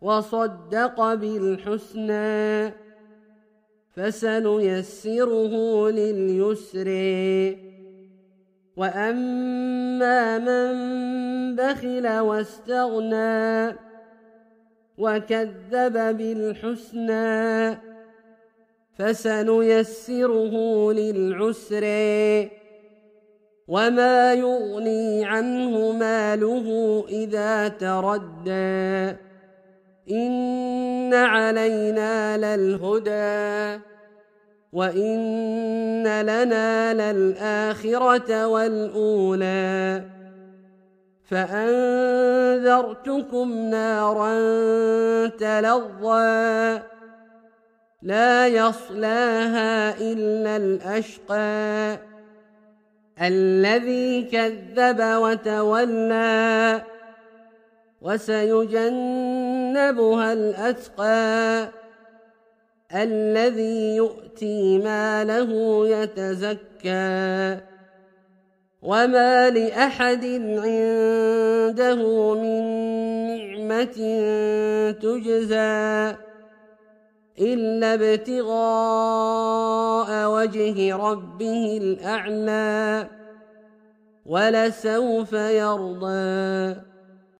وصدق بالحسنى فسنيسره لليسر. وأما من بخل واستغنى وكذب بالحسنى فسنيسره للعسر. وما يغني عنه ماله إذا تردى. إن علينا للهدى وإن لنا للآخرة والأولى فأنذرتكم نارا تلظى لا يصلاها إلا الأشقى الذي كذب وتولى وسيجنبها الأتقى الذي يؤتي ماله يتزكى وما لأحد عنده من نعمة تجزى إلا ابتغاء وجه ربه الأعلى ولسوف يرضى